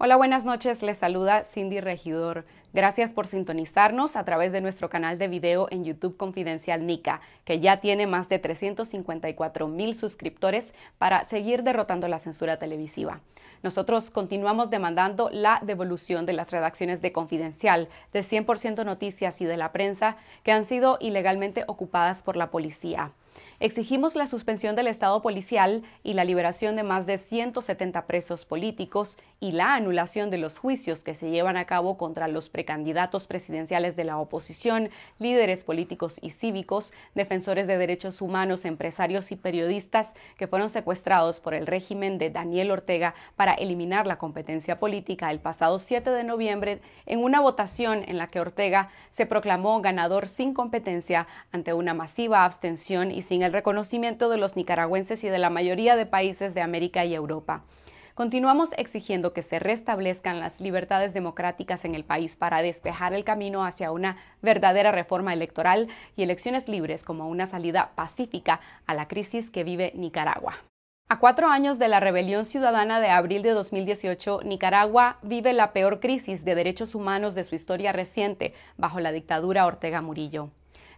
Hola, buenas noches. Les saluda Cindy Regidor. Gracias por sintonizarnos a través de nuestro canal de video en YouTube Confidencial Nica, que ya tiene más de 354 mil suscriptores para seguir derrotando la censura televisiva. Nosotros continuamos demandando la devolución de las redacciones de Confidencial, de 100% Noticias y de la prensa que han sido ilegalmente ocupadas por la policía. Exigimos la suspensión del Estado policial y la liberación de más de 170 presos políticos y la anulación de los juicios que se llevan a cabo contra los precandidatos presidenciales de la oposición, líderes políticos y cívicos, defensores de derechos humanos, empresarios y periodistas que fueron secuestrados por el régimen de Daniel Ortega para eliminar la competencia política el pasado 7 de noviembre en una votación en la que Ortega se proclamó ganador sin competencia ante una masiva abstención y sin el reconocimiento de los nicaragüenses y de la mayoría de países de América y Europa. Continuamos exigiendo que se restablezcan las libertades democráticas en el país para despejar el camino hacia una verdadera reforma electoral y elecciones libres como una salida pacífica a la crisis que vive Nicaragua. A cuatro años de la rebelión ciudadana de abril de 2018, Nicaragua vive la peor crisis de derechos humanos de su historia reciente bajo la dictadura Ortega Murillo.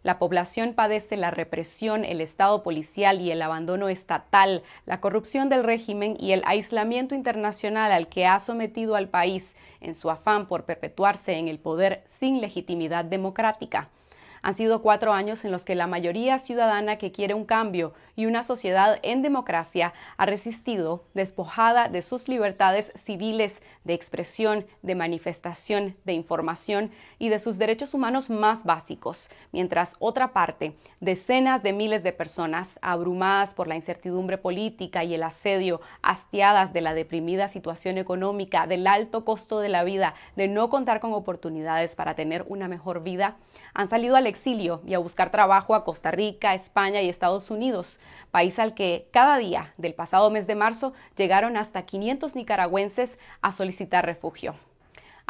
La población padece la represión, el estado policial y el abandono estatal, la corrupción del régimen y el aislamiento internacional al que ha sometido al país en su afán por perpetuarse en el poder sin legitimidad democrática. Han sido cuatro años en los que la mayoría ciudadana que quiere un cambio y una sociedad en democracia ha resistido, despojada de sus libertades civiles de expresión, de manifestación, de información y de sus derechos humanos más básicos, mientras otra parte, decenas de miles de personas, abrumadas por la incertidumbre política y el asedio, hastiadas de la deprimida situación económica, del alto costo de la vida, de no contar con oportunidades para tener una mejor vida, han salido al exilio y a buscar trabajo a Costa Rica, España y Estados Unidos, país al que cada día del pasado mes de marzo llegaron hasta 500 nicaragüenses a solicitar refugio.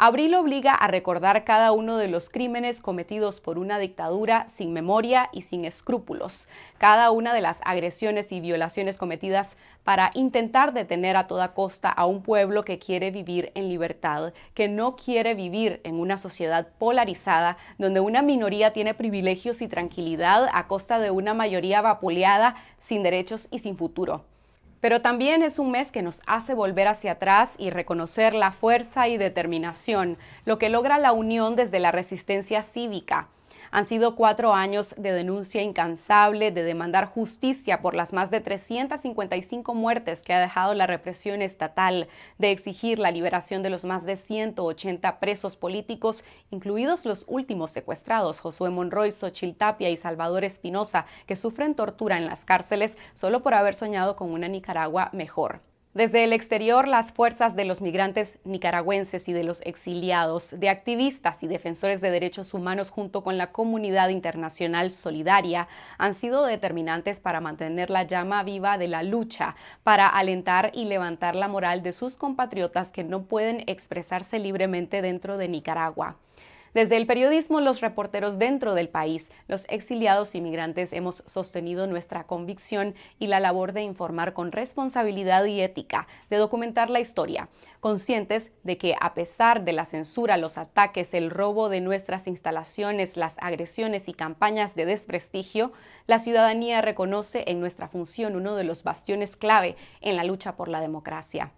Abril obliga a recordar cada uno de los crímenes cometidos por una dictadura sin memoria y sin escrúpulos, cada una de las agresiones y violaciones cometidas para intentar detener a toda costa a un pueblo que quiere vivir en libertad, que no quiere vivir en una sociedad polarizada donde una minoría tiene privilegios y tranquilidad a costa de una mayoría vapuleada sin derechos y sin futuro. Pero también es un mes que nos hace volver hacia atrás y reconocer la fuerza y determinación, lo que logra la unión desde la resistencia cívica. Han sido cuatro años de denuncia incansable, de demandar justicia por las más de 355 muertes que ha dejado la represión estatal, de exigir la liberación de los más de 180 presos políticos, incluidos los últimos secuestrados, Josué Monroy, Xochil Tapia y Salvador Espinosa, que sufren tortura en las cárceles solo por haber soñado con una Nicaragua mejor. Desde el exterior, las fuerzas de los migrantes nicaragüenses y de los exiliados, de activistas y defensores de derechos humanos junto con la comunidad internacional solidaria han sido determinantes para mantener la llama viva de la lucha, para alentar y levantar la moral de sus compatriotas que no pueden expresarse libremente dentro de Nicaragua. Desde el periodismo, los reporteros dentro del país, los exiliados inmigrantes hemos sostenido nuestra convicción y la labor de informar con responsabilidad y ética, de documentar la historia, conscientes de que a pesar de la censura, los ataques, el robo de nuestras instalaciones, las agresiones y campañas de desprestigio, la ciudadanía reconoce en nuestra función uno de los bastiones clave en la lucha por la democracia.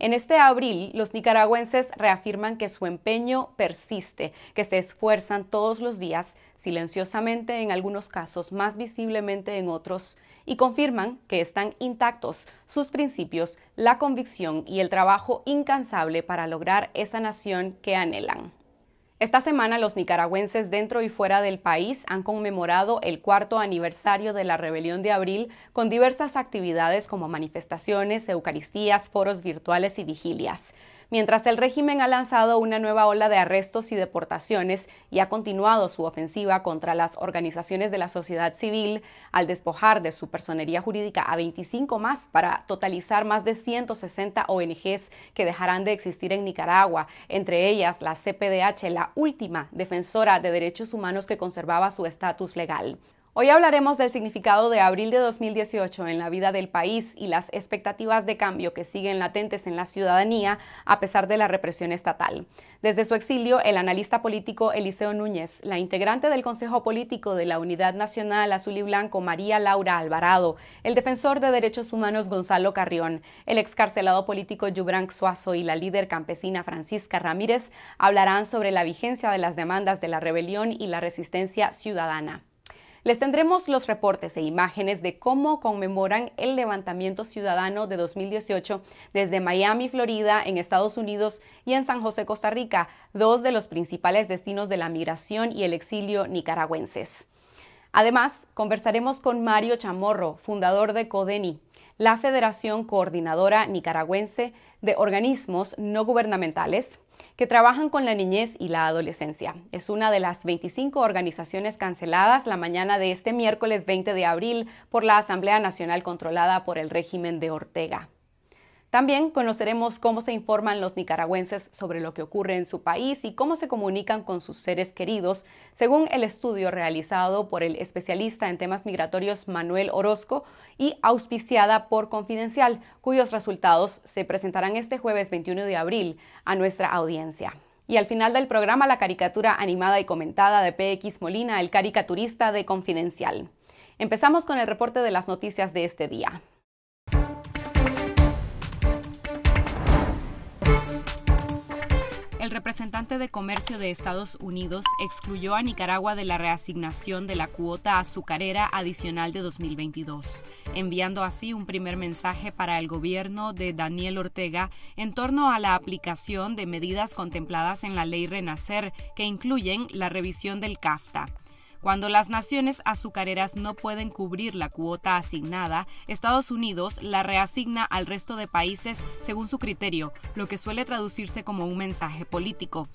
En este abril, los nicaragüenses reafirman que su empeño persiste, que se esfuerzan todos los días, silenciosamente en algunos casos, más visiblemente en otros, y confirman que están intactos sus principios, la convicción y el trabajo incansable para lograr esa nación que anhelan. Esta semana los nicaragüenses dentro y fuera del país han conmemorado el cuarto aniversario de la rebelión de abril con diversas actividades como manifestaciones, eucaristías, foros virtuales y vigilias mientras el régimen ha lanzado una nueva ola de arrestos y deportaciones y ha continuado su ofensiva contra las organizaciones de la sociedad civil al despojar de su personería jurídica a 25 más para totalizar más de 160 ONGs que dejarán de existir en Nicaragua, entre ellas la CPDH, la última defensora de derechos humanos que conservaba su estatus legal. Hoy hablaremos del significado de abril de 2018 en la vida del país y las expectativas de cambio que siguen latentes en la ciudadanía a pesar de la represión estatal. Desde su exilio, el analista político Eliseo Núñez, la integrante del Consejo Político de la Unidad Nacional Azul y Blanco María Laura Alvarado, el defensor de derechos humanos Gonzalo Carrión, el excarcelado político Yubran Suazo y la líder campesina Francisca Ramírez hablarán sobre la vigencia de las demandas de la rebelión y la resistencia ciudadana. Les tendremos los reportes e imágenes de cómo conmemoran el levantamiento ciudadano de 2018 desde Miami, Florida, en Estados Unidos y en San José, Costa Rica, dos de los principales destinos de la migración y el exilio nicaragüenses. Además, conversaremos con Mario Chamorro, fundador de CODENI, la Federación Coordinadora Nicaragüense de Organismos No Gubernamentales, que trabajan con la niñez y la adolescencia. Es una de las 25 organizaciones canceladas la mañana de este miércoles 20 de abril por la Asamblea Nacional controlada por el régimen de Ortega. También conoceremos cómo se informan los nicaragüenses sobre lo que ocurre en su país y cómo se comunican con sus seres queridos, según el estudio realizado por el especialista en temas migratorios Manuel Orozco y auspiciada por Confidencial, cuyos resultados se presentarán este jueves 21 de abril a nuestra audiencia. Y al final del programa, la caricatura animada y comentada de PX Molina, el caricaturista de Confidencial. Empezamos con el reporte de las noticias de este día. El representante de comercio de Estados Unidos excluyó a Nicaragua de la reasignación de la cuota azucarera adicional de 2022, enviando así un primer mensaje para el gobierno de Daniel Ortega en torno a la aplicación de medidas contempladas en la ley Renacer que incluyen la revisión del CAFTA. Cuando las naciones azucareras no pueden cubrir la cuota asignada, Estados Unidos la reasigna al resto de países según su criterio, lo que suele traducirse como un mensaje político.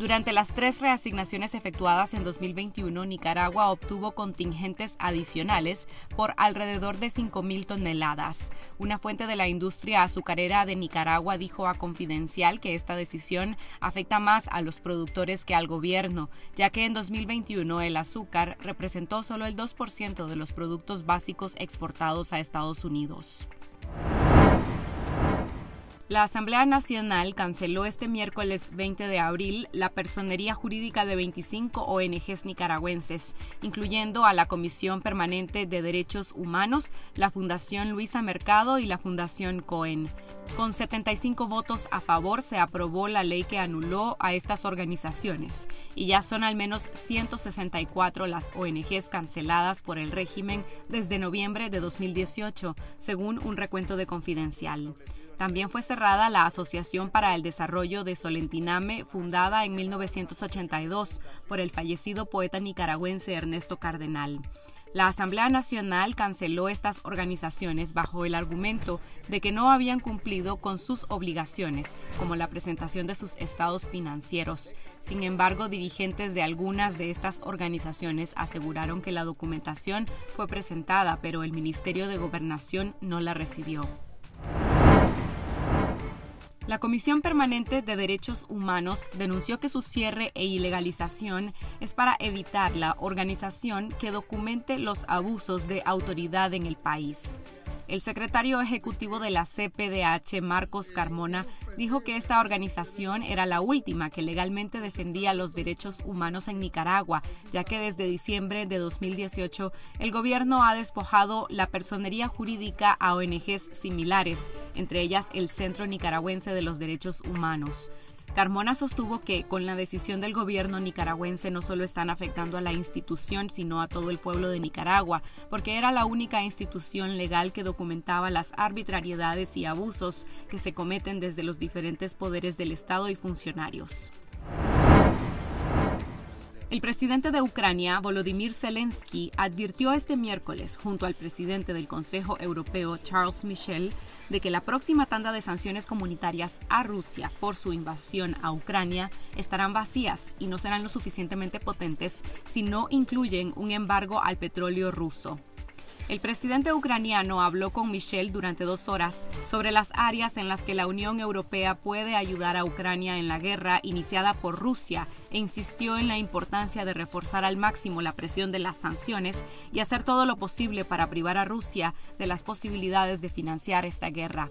Durante las tres reasignaciones efectuadas en 2021, Nicaragua obtuvo contingentes adicionales por alrededor de 5.000 toneladas. Una fuente de la industria azucarera de Nicaragua dijo a Confidencial que esta decisión afecta más a los productores que al gobierno, ya que en 2021 el azúcar representó solo el 2% de los productos básicos exportados a Estados Unidos. La Asamblea Nacional canceló este miércoles 20 de abril la personería jurídica de 25 ONGs nicaragüenses, incluyendo a la Comisión Permanente de Derechos Humanos, la Fundación Luisa Mercado y la Fundación Cohen. Con 75 votos a favor se aprobó la ley que anuló a estas organizaciones y ya son al menos 164 las ONGs canceladas por el régimen desde noviembre de 2018, según un recuento de Confidencial. También fue cerrada la Asociación para el Desarrollo de Solentiname, fundada en 1982 por el fallecido poeta nicaragüense Ernesto Cardenal. La Asamblea Nacional canceló estas organizaciones bajo el argumento de que no habían cumplido con sus obligaciones, como la presentación de sus estados financieros. Sin embargo, dirigentes de algunas de estas organizaciones aseguraron que la documentación fue presentada, pero el Ministerio de Gobernación no la recibió. La Comisión Permanente de Derechos Humanos denunció que su cierre e ilegalización es para evitar la organización que documente los abusos de autoridad en el país. El secretario ejecutivo de la CPDH, Marcos Carmona, dijo que esta organización era la última que legalmente defendía los derechos humanos en Nicaragua, ya que desde diciembre de 2018 el gobierno ha despojado la personería jurídica a ONGs similares, entre ellas el Centro Nicaragüense de los Derechos Humanos. Carmona sostuvo que con la decisión del gobierno nicaragüense no solo están afectando a la institución, sino a todo el pueblo de Nicaragua, porque era la única institución legal que documentaba las arbitrariedades y abusos que se cometen desde los diferentes poderes del Estado y funcionarios. El presidente de Ucrania, Volodymyr Zelensky, advirtió este miércoles, junto al presidente del Consejo Europeo, Charles Michel, de que la próxima tanda de sanciones comunitarias a Rusia por su invasión a Ucrania estarán vacías y no serán lo suficientemente potentes si no incluyen un embargo al petróleo ruso. El presidente ucraniano habló con Michel durante dos horas sobre las áreas en las que la Unión Europea puede ayudar a Ucrania en la guerra iniciada por Rusia e insistió en la importancia de reforzar al máximo la presión de las sanciones y hacer todo lo posible para privar a Rusia de las posibilidades de financiar esta guerra.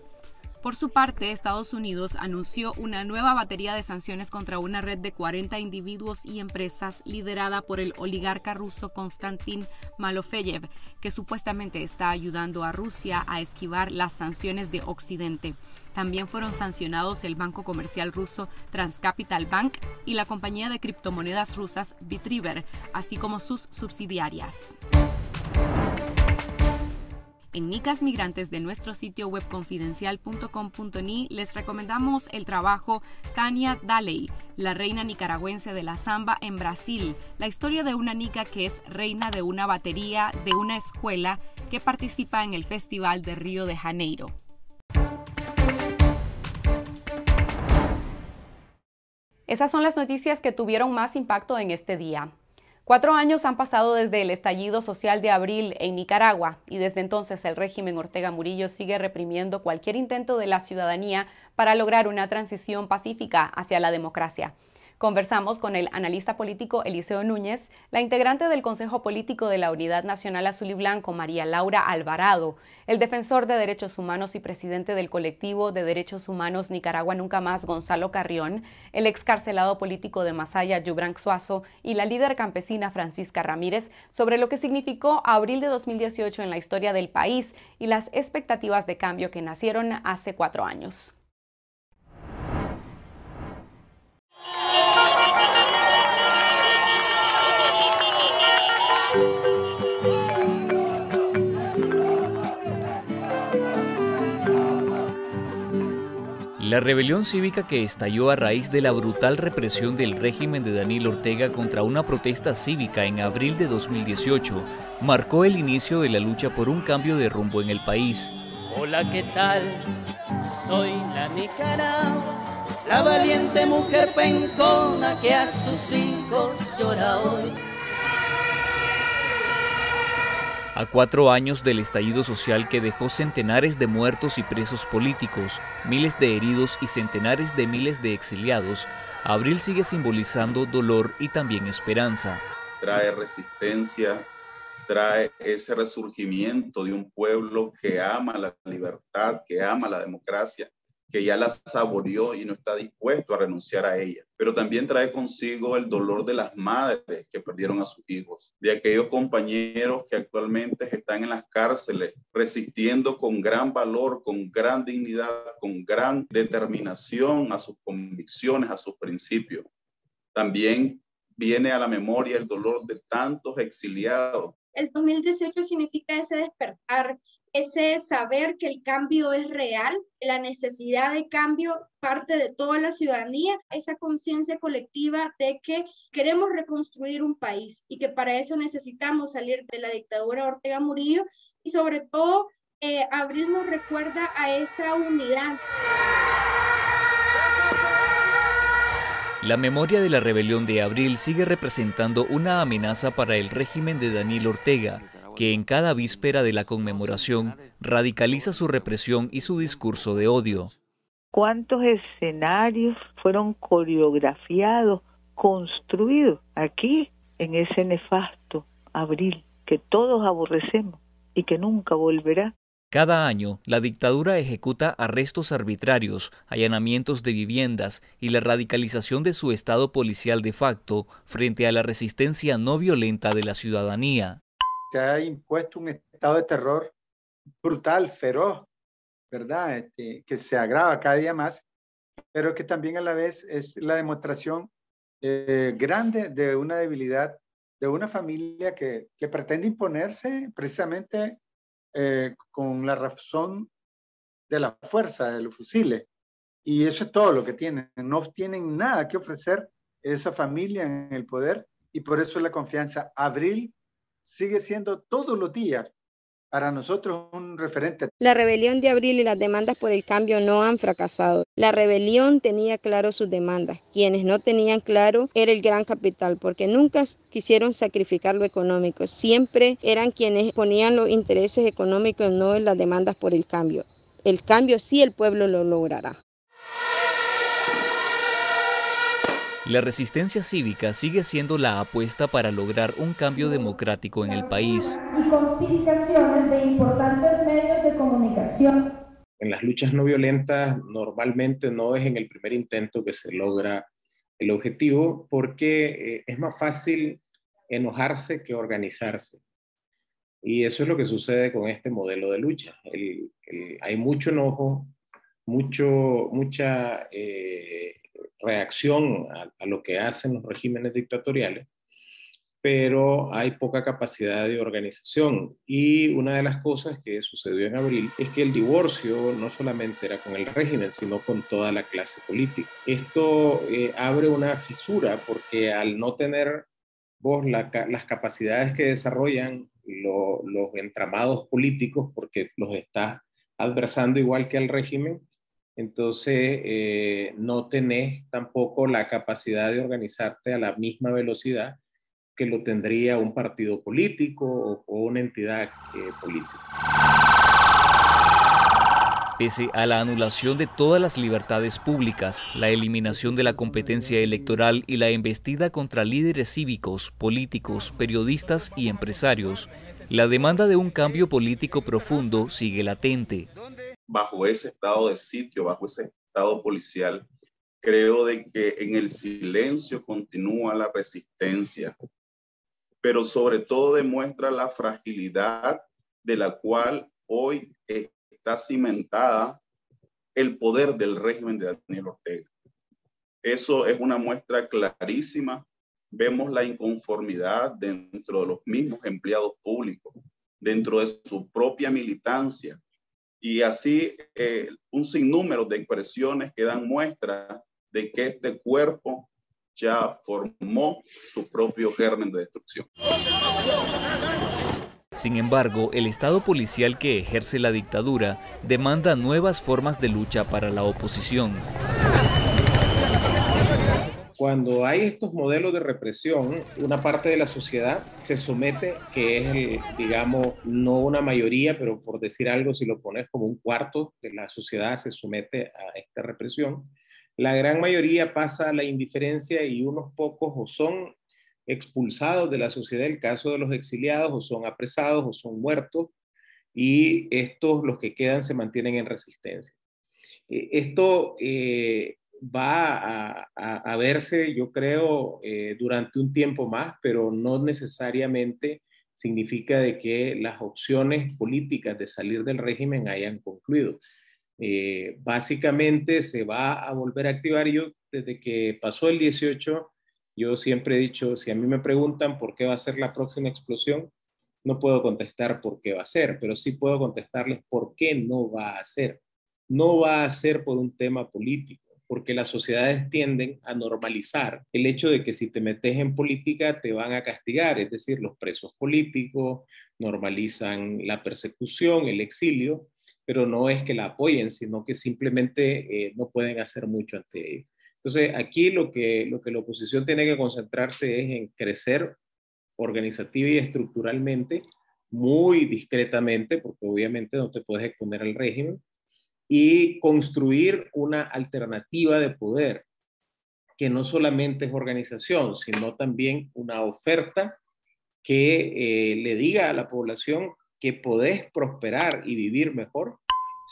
Por su parte, Estados Unidos anunció una nueva batería de sanciones contra una red de 40 individuos y empresas liderada por el oligarca ruso Konstantin Malofeyev, que supuestamente está ayudando a Rusia a esquivar las sanciones de Occidente. También fueron sancionados el banco comercial ruso Transcapital Bank y la compañía de criptomonedas rusas Bitriver, así como sus subsidiarias. En Nicas Migrantes de nuestro sitio web confidencial.com.ni les recomendamos el trabajo Tania Daley, la reina nicaragüense de la samba en Brasil, la historia de una nica que es reina de una batería de una escuela que participa en el Festival de Río de Janeiro. Esas son las noticias que tuvieron más impacto en este día. Cuatro años han pasado desde el estallido social de abril en Nicaragua y desde entonces el régimen Ortega Murillo sigue reprimiendo cualquier intento de la ciudadanía para lograr una transición pacífica hacia la democracia. Conversamos con el analista político Eliseo Núñez, la integrante del Consejo Político de la Unidad Nacional Azul y Blanco, María Laura Alvarado, el defensor de derechos humanos y presidente del colectivo de derechos humanos Nicaragua Nunca Más, Gonzalo Carrión, el excarcelado político de Masaya, Yubrank Suazo, y la líder campesina Francisca Ramírez sobre lo que significó abril de 2018 en la historia del país y las expectativas de cambio que nacieron hace cuatro años. La rebelión cívica que estalló a raíz de la brutal represión del régimen de Daniel Ortega contra una protesta cívica en abril de 2018 marcó el inicio de la lucha por un cambio de rumbo en el país. Hola, ¿qué tal? Soy la Nicaragua, la valiente mujer pencona que a sus hijos llora hoy. A cuatro años del estallido social que dejó centenares de muertos y presos políticos, miles de heridos y centenares de miles de exiliados, abril sigue simbolizando dolor y también esperanza. Trae resistencia, trae ese resurgimiento de un pueblo que ama la libertad, que ama la democracia, que ya la saboreó y no está dispuesto a renunciar a ella. Pero también trae consigo el dolor de las madres que perdieron a sus hijos, de aquellos compañeros que actualmente están en las cárceles, resistiendo con gran valor, con gran dignidad, con gran determinación a sus convicciones, a sus principios. También viene a la memoria el dolor de tantos exiliados. El 2018 significa ese despertar, ese saber que el cambio es real, la necesidad de cambio parte de toda la ciudadanía, esa conciencia colectiva de que queremos reconstruir un país y que para eso necesitamos salir de la dictadura Ortega Murillo y sobre todo eh, Abril nos recuerda a esa unidad. La memoria de la rebelión de abril sigue representando una amenaza para el régimen de Daniel Ortega, que en cada víspera de la conmemoración radicaliza su represión y su discurso de odio. ¿Cuántos escenarios fueron coreografiados, construidos aquí en ese nefasto abril que todos aborrecemos y que nunca volverá? Cada año, la dictadura ejecuta arrestos arbitrarios, allanamientos de viviendas y la radicalización de su estado policial de facto frente a la resistencia no violenta de la ciudadanía se ha impuesto un estado de terror brutal, feroz, ¿verdad? Este, que se agrava cada día más, pero que también a la vez es la demostración eh, grande de una debilidad de una familia que, que pretende imponerse precisamente eh, con la razón de la fuerza, de los fusiles. Y eso es todo lo que tienen. No tienen nada que ofrecer esa familia en el poder y por eso la confianza. Abril sigue siendo todos los días para nosotros un referente. La rebelión de abril y las demandas por el cambio no han fracasado. La rebelión tenía claro sus demandas. Quienes no tenían claro era el gran capital, porque nunca quisieron sacrificar lo económico. Siempre eran quienes ponían los intereses económicos, no en las demandas por el cambio. El cambio sí el pueblo lo logrará. La resistencia cívica sigue siendo la apuesta para lograr un cambio democrático en el país. Y confiscaciones de importantes medios de comunicación. En las luchas no violentas normalmente no es en el primer intento que se logra el objetivo porque eh, es más fácil enojarse que organizarse. Y eso es lo que sucede con este modelo de lucha. hay mucho enojo, mucho, mucha eh, reacción a, lo que hacen los regímenes dictatoriales, pero hay poca capacidad de organización. Y una de las cosas que sucedió en abril es que el divorcio no solamente era con el régimen, sino con toda la clase política. Esto eh, abre una fisura porque al no tener vos las capacidades que desarrollan los entramados políticos, porque los estás adversando igual que al régimen, entonces eh, no tenés tampoco la capacidad de organizarte a la misma velocidad que lo tendría un partido político o, una entidad eh, política. Pese a la anulación de todas las libertades públicas, la eliminación de la competencia electoral y la embestida contra líderes cívicos, políticos, periodistas y empresarios, la demanda de un cambio político profundo sigue latente bajo ese estado de sitio, bajo ese estado policial, creo de que en el silencio continúa la resistencia, pero sobre todo demuestra la fragilidad de la cual hoy está cimentada el poder del régimen de Daniel Ortega. Eso es una muestra clarísima. Vemos la inconformidad dentro de los mismos empleados públicos, dentro de su propia militancia, y así eh, un sinnúmero de expresiones que dan muestra de que este cuerpo ya formó su propio germen de destrucción. Sin embargo, el Estado policial que ejerce la dictadura demanda nuevas formas de lucha para la oposición. Cuando hay estos modelos de represión, una parte de la sociedad se somete, que es, digamos, no una mayoría, pero por decir algo, si lo pones como un cuarto de la sociedad se somete a esta represión. La gran mayoría pasa a la indiferencia y unos pocos o son expulsados de la sociedad, el caso de los exiliados, o son apresados o son muertos, y estos, los que quedan, se mantienen en resistencia. Eh, esto eh, va a, verse, yo creo, eh, durante un tiempo más, pero no necesariamente significa de que las opciones políticas de salir del régimen hayan concluido. Eh, básicamente se va a volver a activar. Yo, desde que pasó el 18, yo siempre he dicho, si a mí me preguntan por qué va a ser la próxima explosión, no puedo contestar por qué va a ser, pero sí puedo contestarles por qué no va a ser. No va a ser por un tema político porque las sociedades tienden a normalizar el hecho de que si te metes en política te van a castigar, es decir, los presos políticos normalizan la persecución, el exilio, pero no es que la apoyen, sino que simplemente eh, no pueden hacer mucho ante ello. Entonces, aquí lo que, lo que la oposición tiene que concentrarse es en crecer organizativa y estructuralmente, muy discretamente, porque obviamente no te puedes exponer al régimen, y construir una alternativa de poder que no solamente es organización, sino también una oferta que eh, le diga a la población que podés prosperar y vivir mejor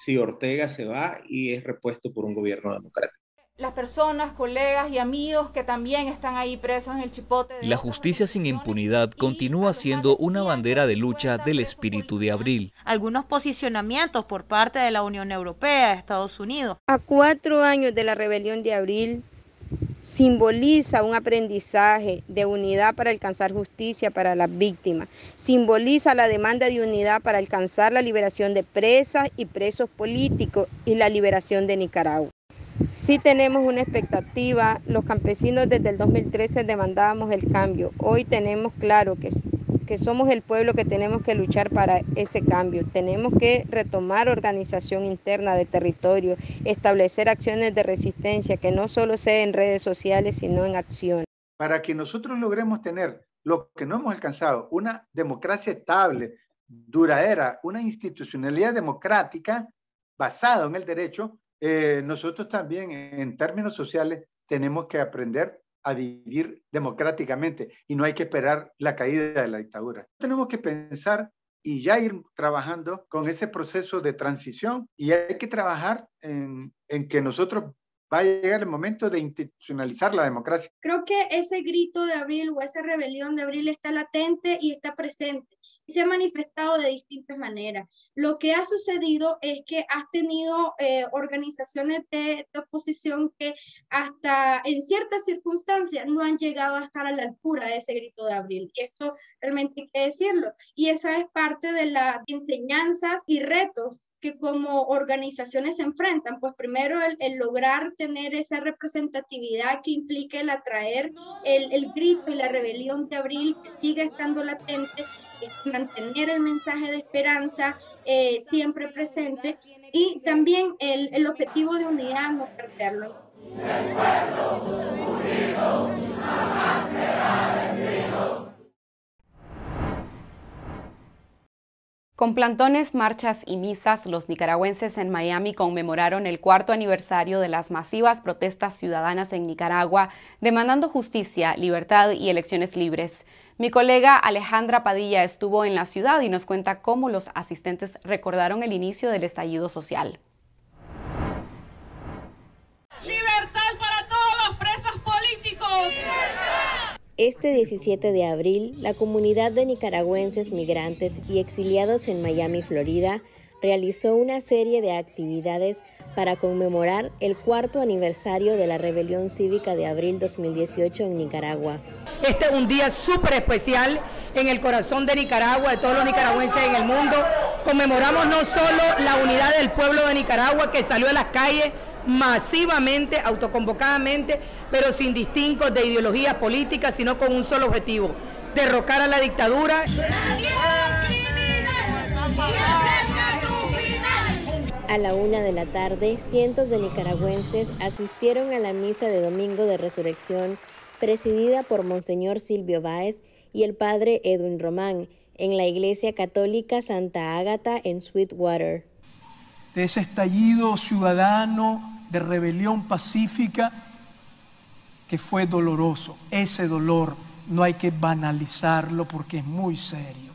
si Ortega se va y es repuesto por un gobierno democrático las personas, colegas y amigos que también están ahí presos en el chipote. La justicia sin impunidad continúa siendo una bandera de lucha del espíritu de abril. Algunos posicionamientos por parte de la Unión Europea, Estados Unidos. A cuatro años de la rebelión de abril simboliza un aprendizaje de unidad para alcanzar justicia para las víctimas, simboliza la demanda de unidad para alcanzar la liberación de presas y presos políticos y la liberación de Nicaragua. Sí tenemos una expectativa. Los campesinos desde el 2013 demandábamos el cambio. Hoy tenemos claro que que somos el pueblo que tenemos que luchar para ese cambio. Tenemos que retomar organización interna de territorio, establecer acciones de resistencia que no solo sea en redes sociales, sino en acción. Para que nosotros logremos tener lo que no hemos alcanzado, una democracia estable, duradera, una institucionalidad democrática basada en el derecho, eh, nosotros también en términos sociales tenemos que aprender a vivir democráticamente y no hay que esperar la caída de la dictadura. Tenemos que pensar y ya ir trabajando con ese proceso de transición y hay que trabajar en, en que nosotros va a llegar el momento de institucionalizar la democracia. Creo que ese grito de abril o esa rebelión de abril está latente y está presente se ha manifestado de distintas maneras. Lo que ha sucedido es que has tenido eh, organizaciones de, oposición que hasta en ciertas circunstancias no han llegado a estar a la altura de ese grito de abril. Y esto realmente hay que decirlo. Y esa es parte de las enseñanzas y retos que como organizaciones se enfrentan, pues primero el, lograr tener esa representatividad que implica el atraer el, grito y la rebelión de abril que siga estando latente mantener el mensaje de esperanza eh, siempre presente y también el, el, objetivo de unidad, no perderlo. Con plantones, marchas y misas, los nicaragüenses en Miami conmemoraron el cuarto aniversario de las masivas protestas ciudadanas en Nicaragua, demandando justicia, libertad y elecciones libres. Mi colega Alejandra Padilla estuvo en la ciudad y nos cuenta cómo los asistentes recordaron el inicio del estallido social. ¡Libertad para todos los presos políticos! Este 17 de abril, la comunidad de nicaragüenses migrantes y exiliados en Miami, Florida, realizó una serie de actividades para conmemorar el cuarto aniversario de la rebelión cívica de abril 2018 en Nicaragua. Este es un día súper especial en el corazón de Nicaragua, de todos los nicaragüenses en el mundo. Conmemoramos no solo la unidad del pueblo de Nicaragua que salió a las calles masivamente, autoconvocadamente, pero sin distingos de ideologías políticas, sino con un solo objetivo, derrocar a la dictadura. A la una de la tarde, cientos de nicaragüenses asistieron a la misa de Domingo de Resurrección, presidida por Monseñor Silvio Báez y el padre Edwin Román, en la Iglesia Católica Santa Ágata en Sweetwater. De ese estallido ciudadano de rebelión pacífica que fue doloroso. Ese dolor no hay que banalizarlo porque es muy serio.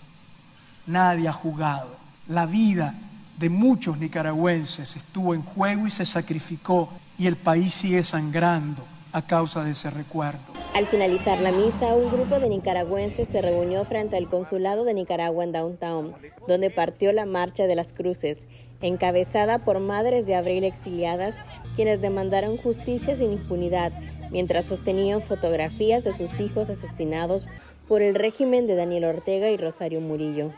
Nadie ha jugado. La vida de muchos nicaragüenses estuvo en juego y se sacrificó y el país sigue sangrando a causa de ese recuerdo. Al finalizar la misa, un grupo de nicaragüenses se reunió frente al consulado de Nicaragua en Downtown, donde partió la Marcha de las Cruces, encabezada por madres de abril exiliadas, quienes demandaron justicia sin impunidad, mientras sostenían fotografías de sus hijos asesinados por el régimen de Daniel Ortega y Rosario Murillo.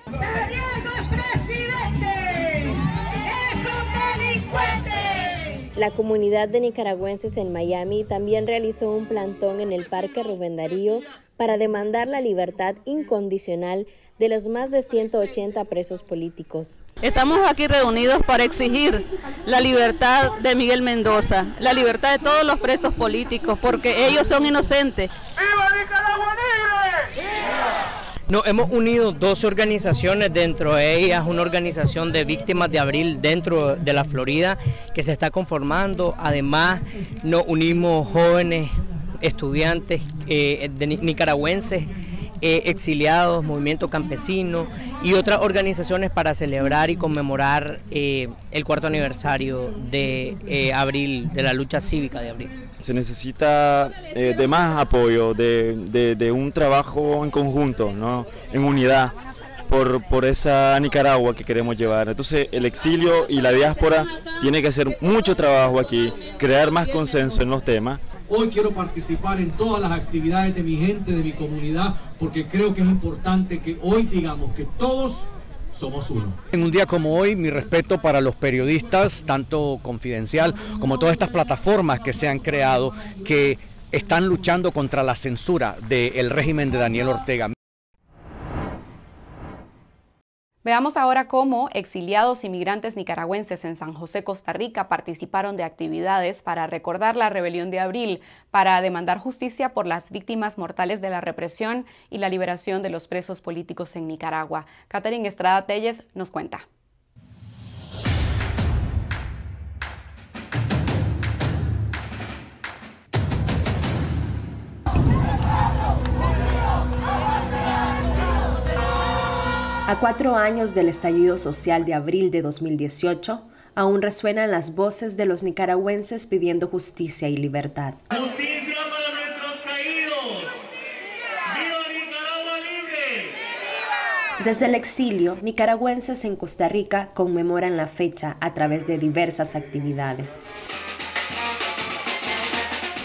La comunidad de nicaragüenses en Miami también realizó un plantón en el Parque Rubén Darío para demandar la libertad incondicional de los más de 180 presos políticos. Estamos aquí reunidos para exigir la libertad de Miguel Mendoza, la libertad de todos los presos políticos, porque ellos son inocentes. ¡Viva Nicaragua! Nos hemos unido dos organizaciones, dentro de ellas una organización de víctimas de abril dentro de la Florida que se está conformando. Además, nos unimos jóvenes, estudiantes eh, nicaragüenses eh, exiliados, movimiento campesino y otras organizaciones para celebrar y conmemorar eh, el cuarto aniversario de eh, abril, de la lucha cívica de abril. Se necesita de más apoyo, de, un trabajo en conjunto, ¿no? en unidad. Por, por, esa Nicaragua que queremos llevar. Entonces el exilio y la diáspora tiene que hacer mucho trabajo aquí, crear más consenso en los temas Hoy quiero participar en todas las actividades de mi gente, de mi comunidad, porque creo que es importante que hoy digamos que todos somos uno. En un día como hoy, mi respeto para los periodistas, tanto Confidencial como todas estas plataformas que se han creado, que están luchando contra la censura del régimen de Daniel Ortega. Veamos ahora cómo exiliados inmigrantes nicaragüenses en San José, Costa Rica, participaron de actividades para recordar la rebelión de abril, para demandar justicia por las víctimas mortales de la represión y la liberación de los presos políticos en Nicaragua. Catherine Estrada Telles nos cuenta. A cuatro años del estallido social de abril de 2018, aún resuenan las voces de los nicaragüenses pidiendo justicia y libertad. ¡Justicia para nuestros caídos! ¡Viva Nicaragua libre! Desde el exilio, nicaragüenses en Costa Rica conmemoran la fecha a través de diversas actividades.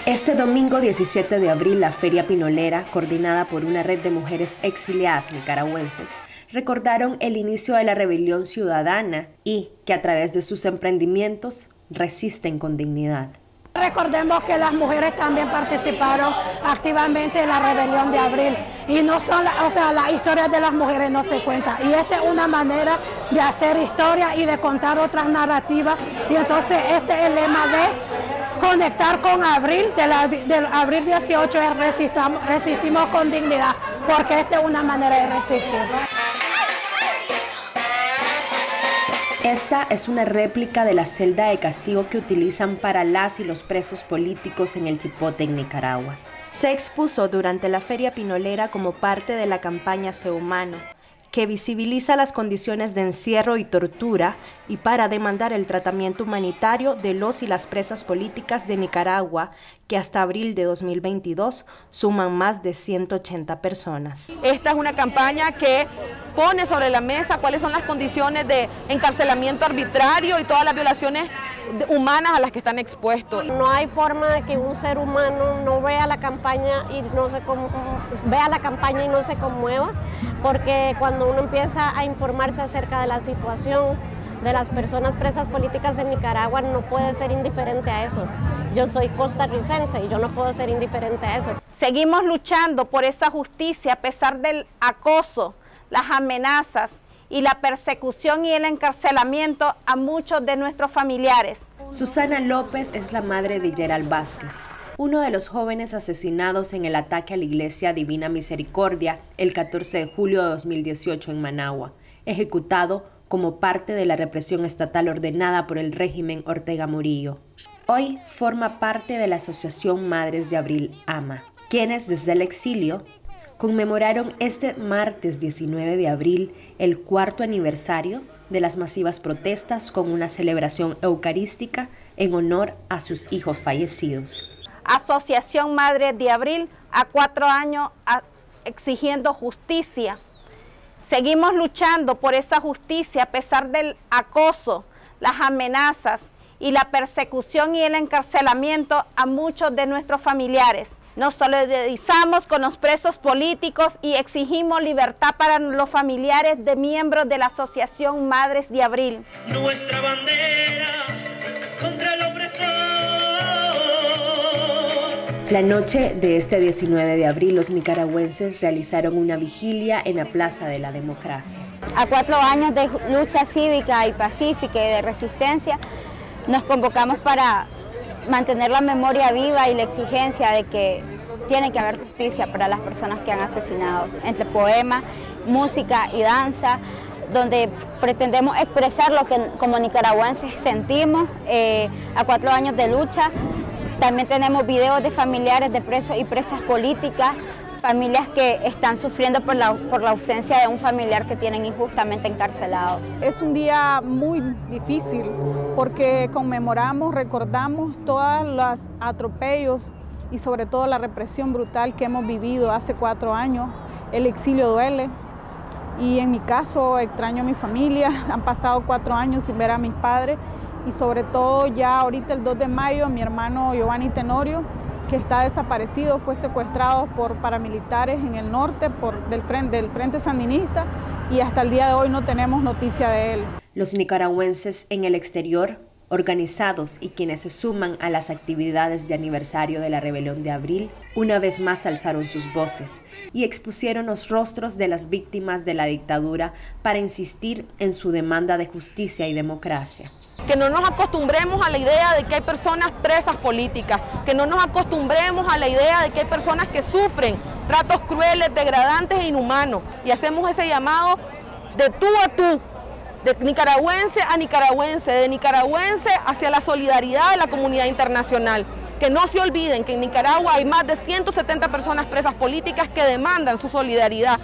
Este domingo 17 de abril, la Feria Pinolera, coordinada por una red de mujeres exiliadas nicaragüenses, recordaron el inicio de la rebelión ciudadana y que a través de sus emprendimientos resisten con dignidad. Recordemos que las mujeres también participaron activamente en la rebelión de abril y no son, o sea, las historias de las mujeres no se cuentan y esta es una manera de hacer historia y de contar otras narrativas y entonces este es el lema de conectar con abril, del abril 18 es resistamos, resistimos con dignidad porque esta es una manera de resistir. Esta es una réplica de la celda de castigo que utilizan para las y los presos políticos en el Chipote en Nicaragua. Se expuso durante la Feria Pinolera como parte de la campaña Se Humano, que visibiliza las condiciones de encierro y tortura y para demandar el tratamiento humanitario de los y las presas políticas de Nicaragua, que hasta abril de 2022 suman más de 180 personas. Esta es una campaña que pone sobre la mesa cuáles son las condiciones de encarcelamiento arbitrario y todas las violaciones humanas a las que están expuestos. No hay forma de que un ser humano no vea la campaña y no se vea la campaña y no se conmueva, porque cuando uno empieza a informarse acerca de la situación de las personas presas políticas en Nicaragua no puede ser indiferente a eso. Yo soy costarricense y yo no puedo ser indiferente a eso. Seguimos luchando por esa justicia a pesar del acoso, las amenazas y la persecución y el encarcelamiento a muchos de nuestros familiares. Susana López es la madre de Gerald Vázquez, uno de los jóvenes asesinados en el ataque a la Iglesia Divina Misericordia el 14 de julio de 2018 en Managua, ejecutado como parte de la represión estatal ordenada por el régimen Ortega Murillo. Hoy forma parte de la Asociación Madres de Abril AMA, quienes desde el exilio conmemoraron este martes 19 de abril el cuarto aniversario de las masivas protestas con una celebración eucarística en honor a sus hijos fallecidos. Asociación Madre de Abril a cuatro años exigiendo justicia. Seguimos luchando por esa justicia a pesar del acoso, las amenazas y la persecución y el encarcelamiento a muchos de nuestros familiares. Nos solidarizamos con los presos políticos y exigimos libertad para los familiares de miembros de la Asociación Madres de Abril. Nuestra bandera La noche de este 19 de abril, los nicaragüenses realizaron una vigilia en la Plaza de la Democracia. A cuatro años de lucha cívica y pacífica y de resistencia, nos convocamos para mantener la memoria viva y la exigencia de que tiene que haber justicia para las personas que han asesinado, entre poema, música y danza, donde pretendemos expresar lo que como nicaragüenses sentimos eh, a cuatro años de lucha. También tenemos videos de familiares de presos y presas políticas, familias que están sufriendo por la, por la ausencia de un familiar que tienen injustamente encarcelado. Es un día muy difícil porque conmemoramos, recordamos todos los atropellos y sobre todo la represión brutal que hemos vivido hace cuatro años. El exilio duele y en mi caso extraño a mi familia. Han pasado cuatro años sin ver a mis padres y sobre todo ya ahorita el 2 de mayo mi hermano Giovanni Tenorio que está desaparecido, fue secuestrado por paramilitares en el norte por, del, frente, del Frente Sandinista y hasta el día de hoy no tenemos noticia de él. Los nicaragüenses en el exterior organizados y quienes se suman a las actividades de aniversario de la rebelión de abril, una vez más alzaron sus voces y expusieron los rostros de las víctimas de la dictadura para insistir en su demanda de justicia y democracia. Que no nos acostumbremos a la idea de que hay personas presas políticas, que no nos acostumbremos a la idea de que hay personas que sufren tratos crueles, degradantes e inhumanos. Y hacemos ese llamado de tú a tú, de nicaragüense a nicaragüense, de nicaragüense hacia la solidaridad de la comunidad internacional. Que no se olviden que en Nicaragua hay más de 170 personas presas políticas que demandan su solidaridad.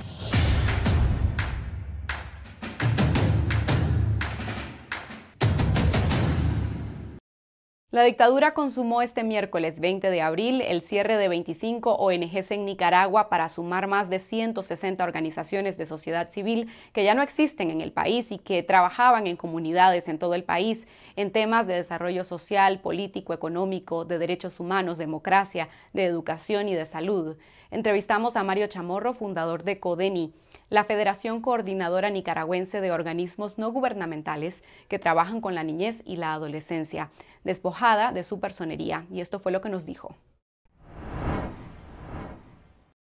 La dictadura consumó este miércoles 20 de abril el cierre de 25 ONGs en Nicaragua para sumar más de 160 organizaciones de sociedad civil que ya no existen en el país y que trabajaban en comunidades en todo el país en temas de desarrollo social, político, económico, de derechos humanos, democracia, de educación y de salud. Entrevistamos a Mario Chamorro, fundador de CODENI la Federación Coordinadora Nicaragüense de Organismos No Gubernamentales que trabajan con la niñez y la adolescencia, despojada de su personería. Y esto fue lo que nos dijo.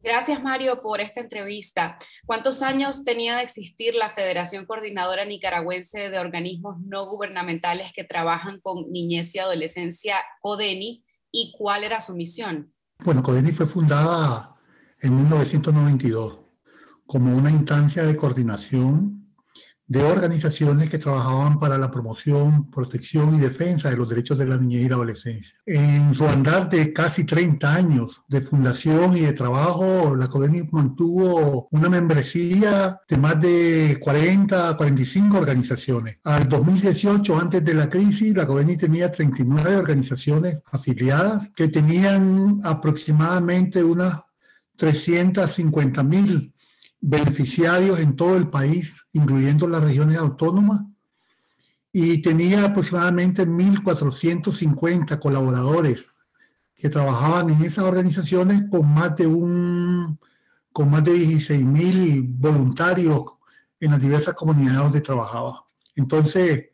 Gracias, Mario, por esta entrevista. ¿Cuántos años tenía de existir la Federación Coordinadora Nicaragüense de Organismos No Gubernamentales que trabajan con niñez y adolescencia, CODENI, y cuál era su misión? Bueno, CODENI fue fundada en 1992 como una instancia de coordinación de organizaciones que trabajaban para la promoción, protección y defensa de los derechos de la niñez y la adolescencia. En su andar de casi 30 años de fundación y de trabajo, la CODENI mantuvo una membresía de más de 40, 45 organizaciones. Al 2018, antes de la crisis, la CODENI tenía 39 organizaciones afiliadas que tenían aproximadamente unas 350 mil beneficiarios en todo el país, incluyendo las regiones autónomas, y tenía aproximadamente 1.450 colaboradores que trabajaban en esas organizaciones con más de un con de 16.000 voluntarios en las diversas comunidades donde trabajaba. Entonces,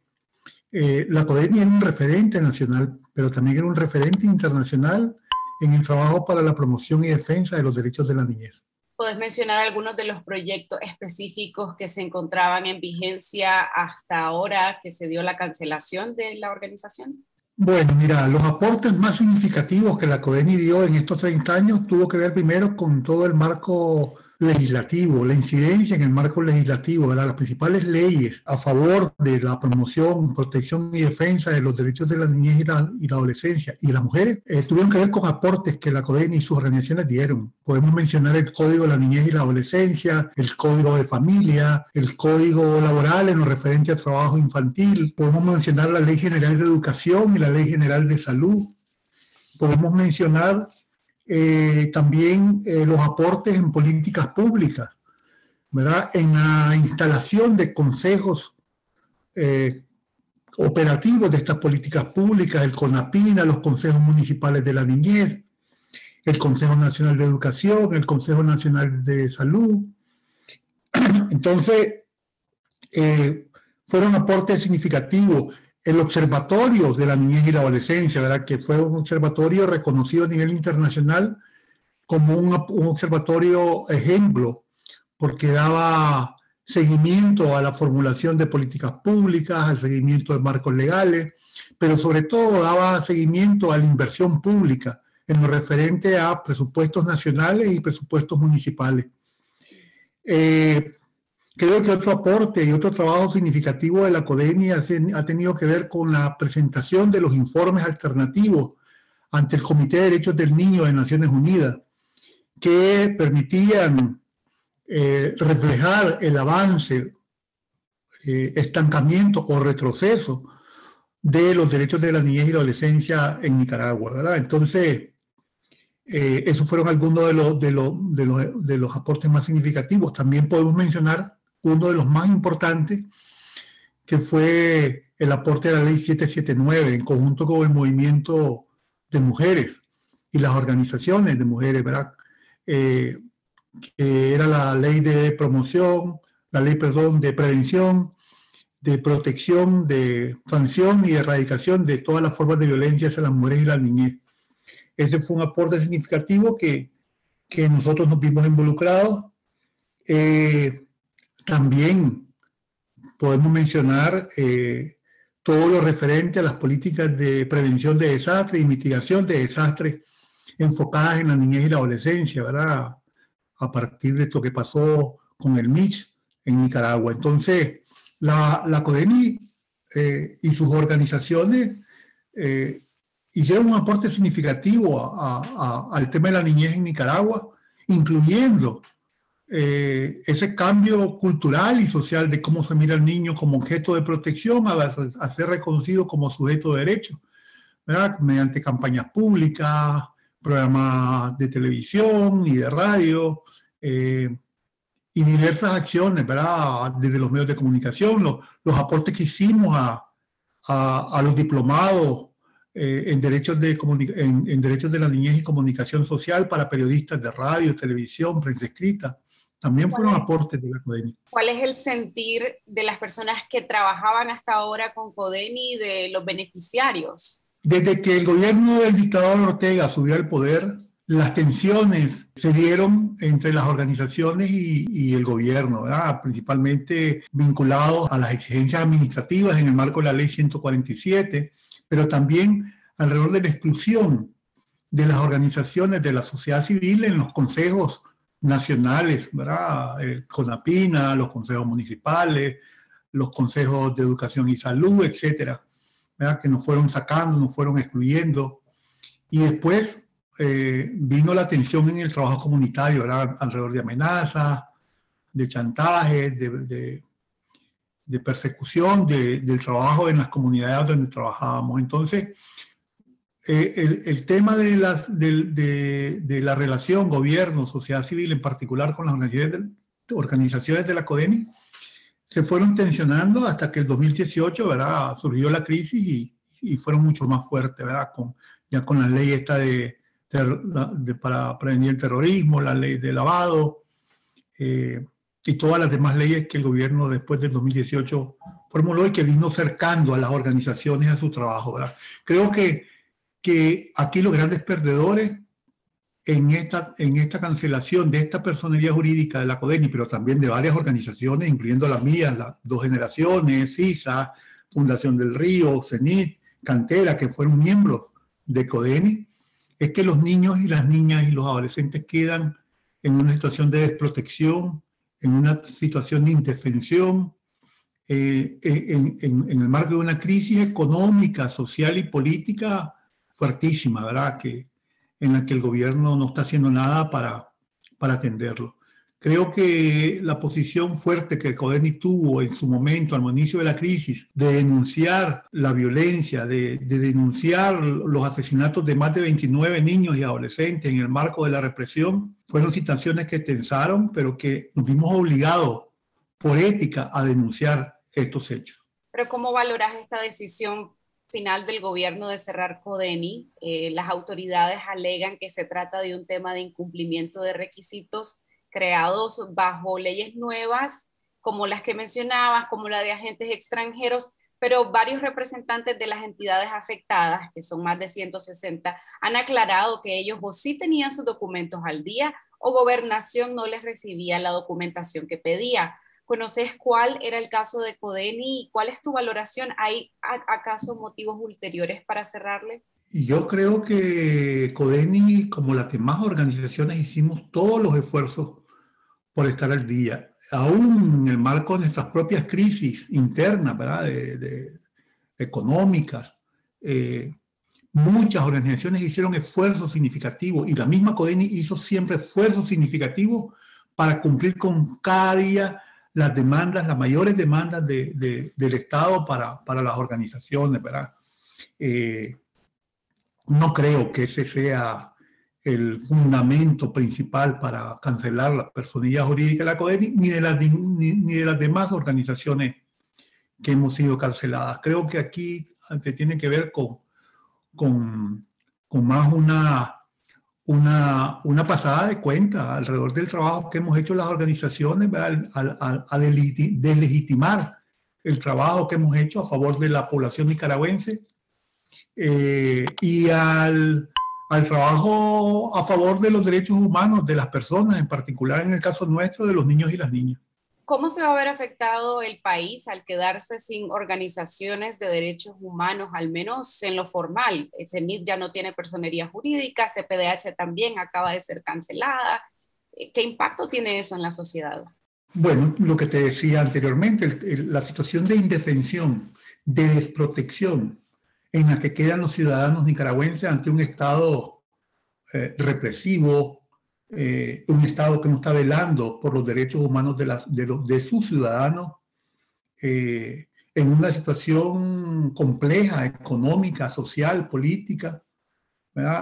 eh, la CODENI era un referente nacional, pero también era un referente internacional en el trabajo para la promoción y defensa de los derechos de la niñez. ¿Puedes mencionar algunos de los proyectos específicos que se encontraban en vigencia hasta ahora que se dio la cancelación de la organización? Bueno, mira, los aportes más significativos que la CODENI dio en estos 30 años tuvo que ver primero con todo el marco legislativo, la incidencia en el marco legislativo, las principales leyes a favor de la promoción, protección y defensa de los derechos de la niñez y la, adolescencia y las mujeres eh, tuvieron que ver con aportes que la CODENI y sus organizaciones dieron. Podemos mencionar el Código de la Niñez y la Adolescencia, el Código de Familia, el Código Laboral en lo referente al trabajo infantil, podemos mencionar la Ley General de Educación y la Ley General de Salud, podemos mencionar eh, también eh, los aportes en políticas públicas, ¿verdad? En la instalación de consejos eh, operativos de estas políticas públicas, el CONAPINA, los consejos municipales de la niñez, el Consejo Nacional de Educación, el Consejo Nacional de Salud. Entonces, fueron aportes significativos el Observatorio de la Niñez y la Adolescencia, ¿verdad? que fue un observatorio reconocido a nivel internacional como un, observatorio ejemplo, porque daba seguimiento a la formulación de políticas públicas, al seguimiento de marcos legales, pero sobre todo daba seguimiento a la inversión pública en lo referente a presupuestos nacionales y presupuestos municipales. Eh, Creo que otro aporte y otro trabajo significativo de la CODENI ha tenido que ver con la presentación de los informes alternativos ante el Comité de Derechos del Niño de Naciones Unidas, que permitían eh, reflejar el avance, eh, estancamiento o retroceso de los derechos de la niñez y la adolescencia en Nicaragua. ¿verdad? Entonces, eh, esos fueron algunos de los, de, los, de, los, de los aportes más significativos. También podemos mencionar uno de los más importantes, que fue el aporte de la ley 779 en conjunto con el movimiento de mujeres y las organizaciones de mujeres, ¿verdad? Eh, que era la ley de promoción, la ley, perdón, de prevención, de protección, de sanción y erradicación de todas las formas de violencia hacia las mujeres y la niñez. Ese fue un aporte significativo que, que nosotros nos vimos involucrados. Eh, también podemos mencionar eh, todo lo referente a las políticas de prevención de desastres y mitigación de desastres enfocadas en la niñez y la adolescencia, ¿verdad? A partir de esto que pasó con el MICH en Nicaragua. Entonces, la, la CODENI eh, y sus organizaciones eh, hicieron un aporte significativo al tema de la niñez en Nicaragua, incluyendo eh, ese cambio cultural y social de cómo se mira al niño como objeto de protección a, a ser reconocido como sujeto de derecho, ¿verdad? mediante campañas públicas, programas de televisión y de radio, y diversas acciones, ¿verdad? Desde los medios de comunicación, los, aportes que hicimos a, a, los diplomados eh, en, derechos de en, derechos de la niñez y comunicación social para periodistas de radio, televisión, prensa escrita, también fueron aportes de la CODENI. ¿Cuál es el sentir de las personas que trabajaban hasta ahora con CODENI y de los beneficiarios? Desde que el gobierno del dictador Ortega subió al poder, las tensiones se dieron entre las organizaciones y, el gobierno, principalmente vinculados a las exigencias administrativas en el marco de la ley 147, pero también alrededor de la exclusión de las organizaciones de la sociedad civil en los consejos nacionales, ¿verdad? el CONAPINA, los consejos municipales, los consejos de educación y salud, etcétera, que nos fueron sacando, nos fueron excluyendo. Y después eh, vino la tensión en el trabajo comunitario, alrededor de amenazas, de chantajes, de, de, persecución del trabajo en las comunidades donde trabajábamos. Entonces, eh, el, el, tema de, las, de, de, la relación gobierno, sociedad civil, en particular con las organizaciones de, organizaciones de la CODENI, se fueron tensionando hasta que el 2018 ¿verdad? surgió la crisis y, y fueron mucho más fuertes, ¿verdad? Con, ya con la ley esta de, para prevenir el terrorismo, la ley de lavado eh, y todas las demás leyes que el gobierno después del 2018 formuló y que vino cercando a las organizaciones a su trabajo. Creo que, que aquí los grandes perdedores en esta, en esta cancelación de esta personería jurídica de la CODENI, pero también de varias organizaciones, incluyendo las mías, las dos generaciones, CISA, Fundación del Río, CENIT, Cantera, que fueron miembros de CODENI, es que los niños y las niñas y los adolescentes quedan en una situación de desprotección, en una situación de indefensión, eh, en, el marco de una crisis económica, social y política fuertísima, ¿verdad? Que, en la que el gobierno no está haciendo nada para, para atenderlo. Creo que la posición fuerte que Codeni tuvo en su momento, al inicio de la crisis, de denunciar la violencia, de, denunciar los asesinatos de más de 29 niños y adolescentes en el marco de la represión, fueron situaciones que tensaron, pero que nos vimos obligados por ética a denunciar estos hechos. Pero ¿cómo valoras esta decisión final del gobierno de cerrar Codeni? Eh, las autoridades alegan que se trata de un tema de incumplimiento de requisitos creados bajo leyes nuevas, como las que mencionabas, como la de agentes extranjeros, pero varios representantes de las entidades afectadas, que son más de 160, han aclarado que ellos o sí tenían sus documentos al día o gobernación no les recibía la documentación que pedía. ¿Conoces cuál era el caso de Codeni y cuál es tu valoración? ¿Hay acaso motivos ulteriores para cerrarle? Yo creo que Codeni, como las demás organizaciones, hicimos todos los esfuerzos por estar al día, aún en el marco de nuestras propias crisis internas, ¿verdad? De, económicas. Eh, muchas organizaciones hicieron esfuerzos significativos y la misma CODENI hizo siempre esfuerzos significativos para cumplir con cada día las demandas, las mayores demandas de, del Estado para, para, las organizaciones, ¿verdad? Eh, no creo que ese sea el fundamento principal para cancelar la personalidad jurídica de la CODENI, ni de las, ni, de las demás organizaciones que hemos sido canceladas. Creo que aquí se tiene que ver con, con, con más una, una, una, pasada de cuenta alrededor del trabajo que hemos hecho las organizaciones a, a, a deslegitimar el trabajo que hemos hecho a favor de la población nicaragüense eh, y al, al trabajo a favor de los derechos humanos de las personas, en particular en el caso nuestro de los niños y las niñas. ¿Cómo se va a ver afectado el país al quedarse sin organizaciones de derechos humanos, al menos en lo formal? El CENIT ya no tiene personería jurídica, CPDH también acaba de ser cancelada. ¿Qué impacto tiene eso en la sociedad? Bueno, lo que te decía anteriormente, la situación de indefensión, de desprotección en la que quedan los ciudadanos nicaragüenses ante un Estado eh, represivo, eh, un Estado que no está velando por los derechos humanos de, sus ciudadanos, eh, en una situación compleja, económica, social, política,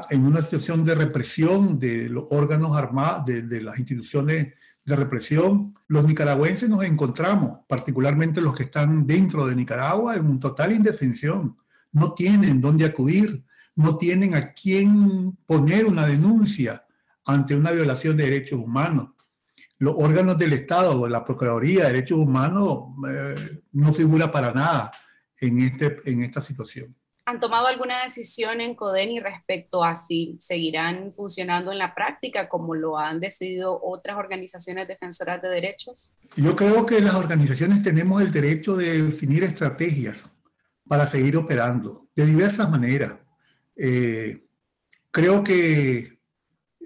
en una situación de represión de los órganos armados, de, de las instituciones de represión, los nicaragüenses nos encontramos, particularmente los que están dentro de Nicaragua, en un total indefensión. No tienen dónde acudir, no tienen a quién poner una denuncia ante una violación de derechos humanos. Los órganos del Estado, la Procuraduría de Derechos Humanos, eh, no figura para nada en, este, en esta situación. ¿Han tomado alguna decisión en CODENI respecto a si seguirán funcionando en la práctica como lo han decidido otras organizaciones defensoras de derechos? Yo creo que las organizaciones tenemos el derecho de definir estrategias para seguir operando de diversas maneras. Eh, creo que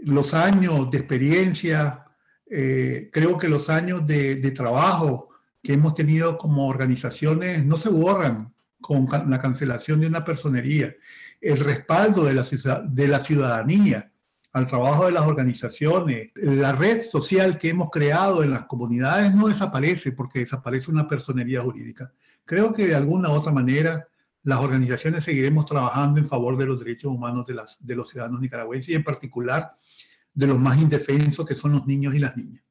los años de experiencia, eh, creo que los años de, trabajo que hemos tenido como organizaciones no se borran con la cancelación de una personería, el respaldo de la, de la ciudadanía al trabajo de las organizaciones, la red social que hemos creado en las comunidades no desaparece porque desaparece una personería jurídica. Creo que de alguna u otra manera las organizaciones seguiremos trabajando en favor de los derechos humanos de, las, de los ciudadanos nicaragüenses y en particular de los más indefensos que son los niños y las niñas.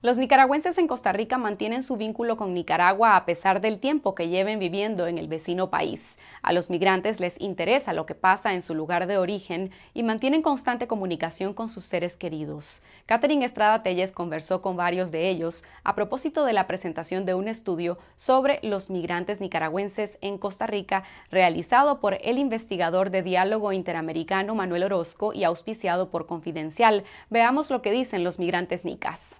Los nicaragüenses en Costa Rica mantienen su vínculo con Nicaragua a pesar del tiempo que lleven viviendo en el vecino país. A los migrantes les interesa lo que pasa en su lugar de origen y mantienen constante comunicación con sus seres queridos. Catherine Estrada Telles conversó con varios de ellos a propósito de la presentación de un estudio sobre los migrantes nicaragüenses en Costa Rica realizado por el investigador de diálogo interamericano Manuel Orozco y auspiciado por Confidencial. Veamos lo que dicen los migrantes nicas.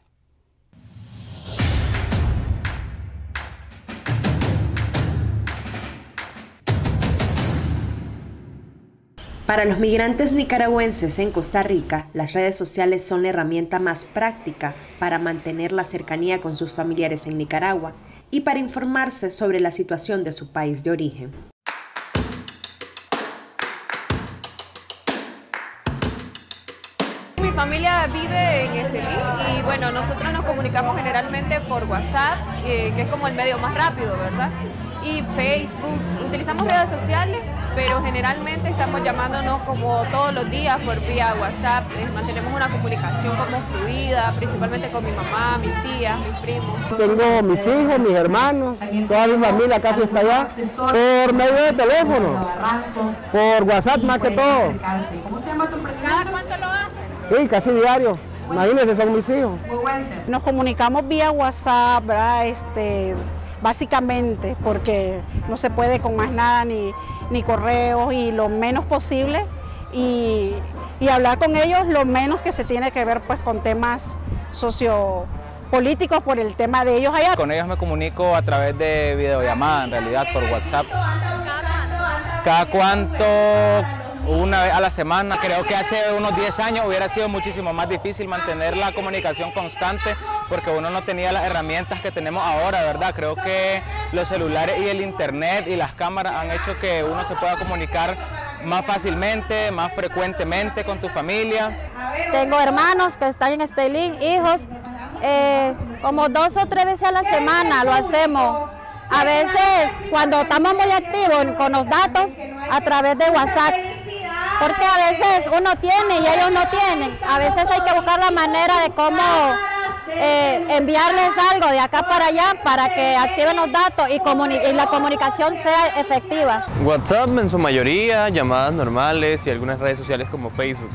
Para los migrantes nicaragüenses en Costa Rica, las redes sociales son la herramienta más práctica para mantener la cercanía con sus familiares en Nicaragua y para informarse sobre la situación de su país de origen. Mi familia vive en Estelí y bueno, nosotros nos comunicamos generalmente por WhatsApp, eh, que es como el medio más rápido, ¿verdad? Y Facebook, utilizamos redes sociales pero generalmente estamos llamándonos como todos los días por vía WhatsApp, eh, mantenemos una comunicación como fluida, principalmente con mi mamá, mis tías, mis primos. Tengo mis hijos, mis hermanos, toda mi familia casi está allá, por medio de teléfono, por WhatsApp más que todo. ¿Cómo se llama tu emprendimiento? cuánto lo haces? Sí, casi diario. Imagínense, son mis hijos. Nos comunicamos vía WhatsApp, ¿verdad? Este, básicamente, porque no se puede con más nada, ni, ni correos, y lo menos posible, y, y, hablar con ellos lo menos que se tiene que ver pues con temas sociopolíticos por el tema de ellos allá. Con ellos me comunico a través de videollamada, en realidad, por WhatsApp. ¿Cada cuánto? Una vez a la semana. Creo que hace unos 10 años hubiera sido muchísimo más difícil mantener la comunicación constante porque uno no tenía las herramientas que tenemos ahora, ¿verdad? Creo que los celulares y el internet y las cámaras han hecho que uno se pueda comunicar más fácilmente, más frecuentemente con tu familia. Tengo hermanos que están en Estelín, hijos, eh, como dos o tres veces a la semana lo hacemos. A veces cuando estamos muy activos con los datos a través de WhatsApp, porque a veces uno tiene y ellos no tienen. A veces hay que buscar la manera de cómo eh, enviarles algo de acá para allá para que activen los datos y, y, la comunicación sea efectiva. WhatsApp en su mayoría, llamadas normales y algunas redes sociales como Facebook.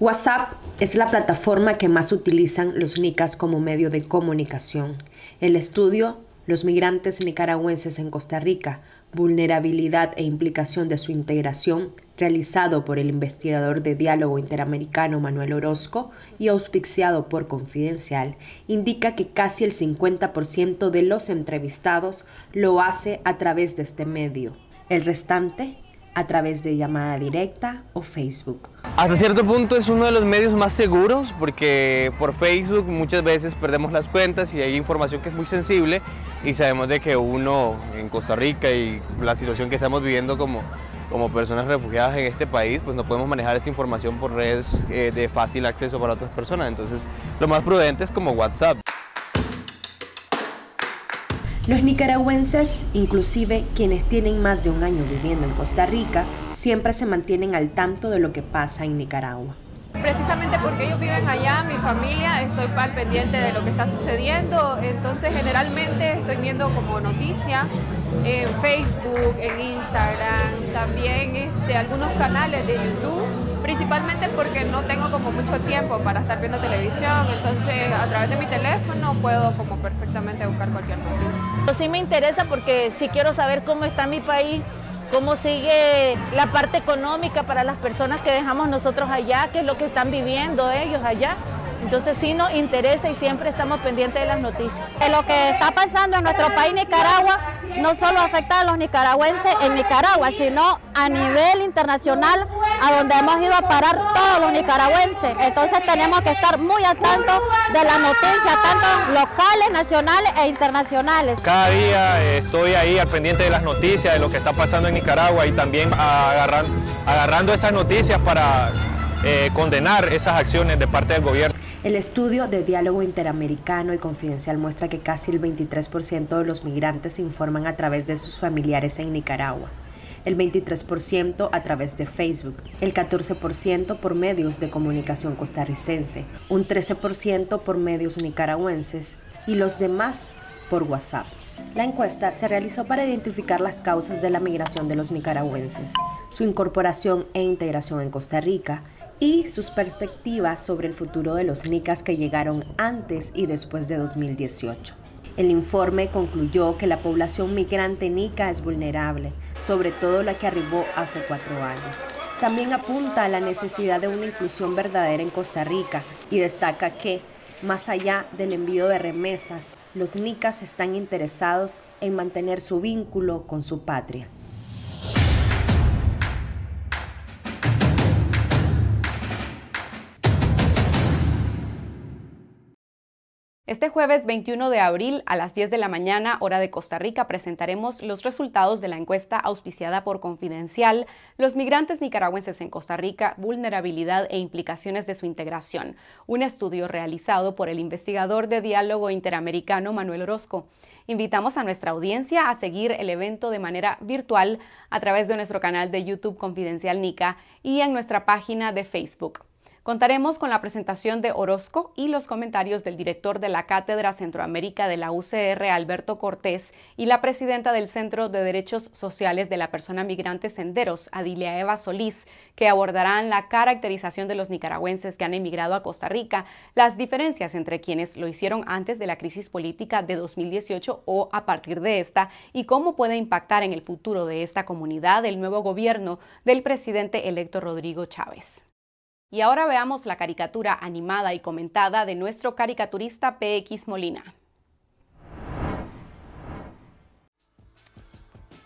WhatsApp es la plataforma que más utilizan los NICAS como medio de comunicación. El estudio Los migrantes nicaragüenses en Costa Rica, vulnerabilidad e implicación de su integración, realizado por el investigador de diálogo interamericano Manuel Orozco y auspiciado por Confidencial, indica que casi el 50% de los entrevistados lo hace a través de este medio. El restante a través de llamada directa o Facebook. Hasta cierto punto es uno de los medios más seguros porque por Facebook muchas veces perdemos las cuentas y hay información que es muy sensible y sabemos de que uno en Costa Rica y la situación que estamos viviendo como, como personas refugiadas en este país, pues no podemos manejar esta información por redes eh, de fácil acceso para otras personas. Entonces lo más prudente es como WhatsApp. Los nicaragüenses, inclusive quienes tienen más de un año viviendo en Costa Rica, siempre se mantienen al tanto de lo que pasa en Nicaragua. Precisamente porque ellos viven allá, mi familia, estoy al pendiente de lo que está sucediendo, entonces generalmente estoy viendo como noticia en Facebook, en Instagram, también este, algunos canales de YouTube principalmente porque no tengo como mucho tiempo para estar viendo televisión, entonces a través de mi teléfono puedo como perfectamente buscar cualquier noticia. Sí me interesa porque sí quiero saber cómo está mi país, cómo sigue la parte económica para las personas que dejamos nosotros allá, qué es lo que están viviendo ellos allá. Entonces sí nos interesa y siempre estamos pendientes de las noticias. lo que está pasando en nuestro país Nicaragua no solo afecta a los nicaragüenses en Nicaragua, sino a nivel internacional, a donde hemos ido a parar todos los nicaragüenses. Entonces tenemos que estar muy al tanto de las noticias, tanto locales, nacionales e internacionales. Cada día estoy ahí al pendiente de las noticias, de lo que está pasando en Nicaragua y también agarrando esas noticias para eh, condenar esas acciones de parte del gobierno. El estudio de diálogo interamericano y confidencial muestra que casi el 23% de los migrantes informan a través de sus familiares en Nicaragua, el 23% a través de Facebook, el 14% por medios de comunicación costarricense, un 13% por medios nicaragüenses y los demás por WhatsApp. La encuesta se realizó para identificar las causas de la migración de los nicaragüenses, su incorporación e integración en Costa Rica, y sus perspectivas sobre el futuro de los nicas que llegaron antes y después de 2018. El informe concluyó que la población migrante nica es vulnerable, sobre todo la que arribó hace cuatro años. También apunta a la necesidad de una inclusión verdadera en Costa Rica y destaca que, más allá del envío de remesas, los nicas están interesados en mantener su vínculo con su patria. Este jueves 21 de abril a las 10 de la mañana, hora de Costa Rica, presentaremos los resultados de la encuesta auspiciada por Confidencial, Los migrantes nicaragüenses en Costa Rica, vulnerabilidad e implicaciones de su integración, un estudio realizado por el investigador de diálogo interamericano Manuel Orozco. Invitamos a nuestra audiencia a seguir el evento de manera virtual a través de nuestro canal de YouTube Confidencial Nica y en nuestra página de Facebook. Contaremos con la presentación de Orozco y los comentarios del director de la Cátedra Centroamérica de la UCR, Alberto Cortés, y la presidenta del Centro de Derechos Sociales de la Persona Migrante Senderos, Adilia Eva Solís, que abordarán la caracterización de los nicaragüenses que han emigrado a Costa Rica, las diferencias entre quienes lo hicieron antes de la crisis política de 2018 o a partir de esta, y cómo puede impactar en el futuro de esta comunidad el nuevo gobierno del presidente electo Rodrigo Chávez. Y ahora veamos la caricatura animada y comentada de nuestro caricaturista PX Molina.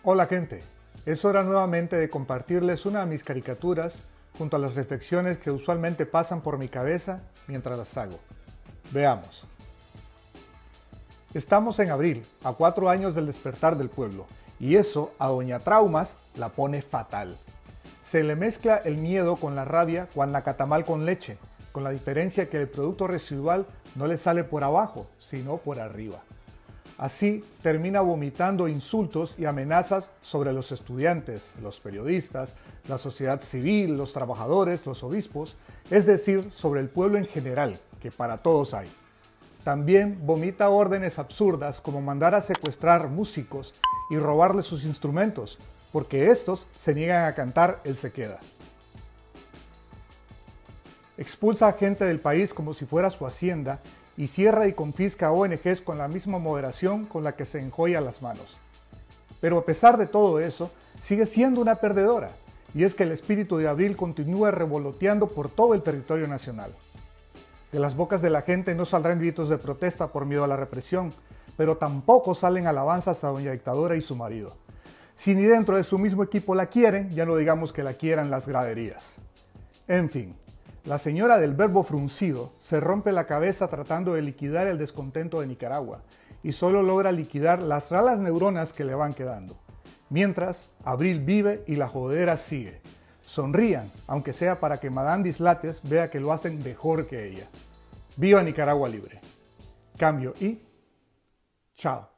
Hola gente, es hora nuevamente de compartirles una de mis caricaturas junto a las reflexiones que usualmente pasan por mi cabeza mientras las hago. Veamos. Estamos en abril, a cuatro años del despertar del pueblo, y eso a Doña Traumas la pone fatal. Se le mezcla el miedo con la rabia cuando la catamal con leche, con la diferencia que el producto residual no le sale por abajo, sino por arriba. Así termina vomitando insultos y amenazas sobre los estudiantes, los periodistas, la sociedad civil, los trabajadores, los obispos, es decir, sobre el pueblo en general, que para todos hay. También vomita órdenes absurdas como mandar a secuestrar músicos y robarles sus instrumentos, porque estos se niegan a cantar el se queda. Expulsa a gente del país como si fuera su hacienda y cierra y confisca ONGs con la misma moderación con la que se enjoya las manos. Pero a pesar de todo eso, sigue siendo una perdedora, y es que el espíritu de abril continúa revoloteando por todo el territorio nacional. De las bocas de la gente no saldrán gritos de protesta por miedo a la represión, pero tampoco salen alabanzas a doña dictadora y su marido. Si ni dentro de su mismo equipo la quieren, ya no digamos que la quieran las graderías. En fin, la señora del verbo fruncido se rompe la cabeza tratando de liquidar el descontento de Nicaragua y solo logra liquidar las ralas neuronas que le van quedando. Mientras, Abril vive y la jodera sigue. Sonrían, aunque sea para que Madame Dislates vea que lo hacen mejor que ella. Viva Nicaragua libre. Cambio y chao.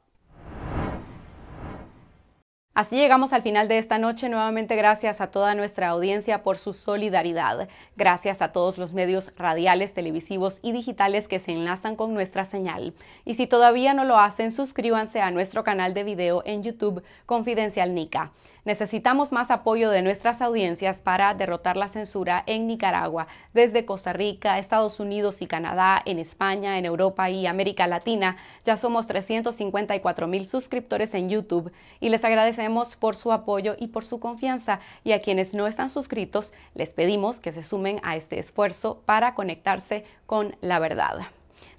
Así llegamos al final de esta noche. Nuevamente gracias a toda nuestra audiencia por su solidaridad. Gracias a todos los medios radiales, televisivos y digitales que se enlazan con nuestra señal. Y si todavía no lo hacen, suscríbanse a nuestro canal de video en YouTube Confidencial Nica. Necesitamos más apoyo de nuestras audiencias para derrotar la censura en Nicaragua, desde Costa Rica, Estados Unidos y Canadá, en España, en Europa y América Latina. Ya somos 354 mil suscriptores en YouTube y les agradecemos por su apoyo y por su confianza. Y a quienes no están suscritos, les pedimos que se sumen a este esfuerzo para conectarse con la verdad.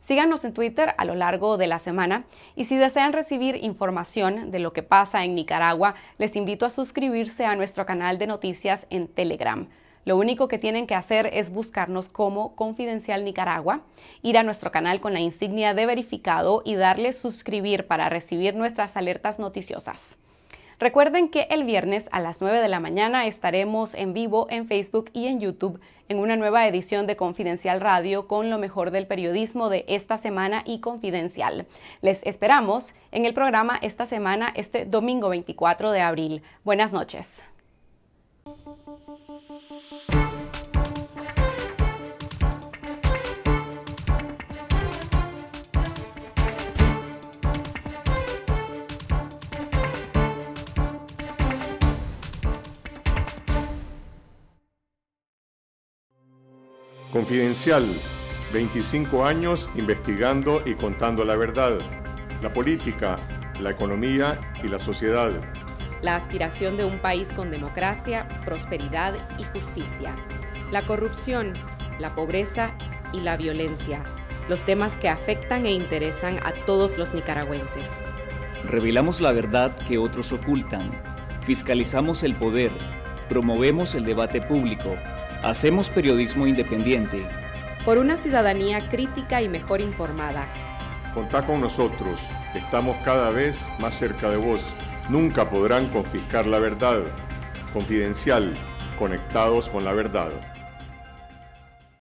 Síganos en Twitter a lo largo de la semana y si desean recibir información de lo que pasa en Nicaragua, les invito a suscribirse a nuestro canal de noticias en Telegram. Lo único que tienen que hacer es buscarnos como Confidencial Nicaragua, ir a nuestro canal con la insignia de verificado y darle suscribir para recibir nuestras alertas noticiosas. Recuerden que el viernes a las 9 de la mañana estaremos en vivo en Facebook y en YouTube en una nueva edición de Confidencial Radio con lo mejor del periodismo de esta semana y Confidencial. Les esperamos en el programa esta semana, este domingo 24 de abril. Buenas noches. Confidencial, 25 años investigando y contando la verdad, la política, la economía y la sociedad. La aspiración de un país con democracia, prosperidad y justicia. La corrupción, la pobreza y la violencia. Los temas que afectan e interesan a todos los nicaragüenses. Revelamos la verdad que otros ocultan. Fiscalizamos el poder. Promovemos el debate público Hacemos periodismo independiente. Por una ciudadanía crítica y mejor informada. Contá con nosotros, estamos cada vez más cerca de vos. Nunca podrán confiscar la verdad. Confidencial, conectados con la verdad.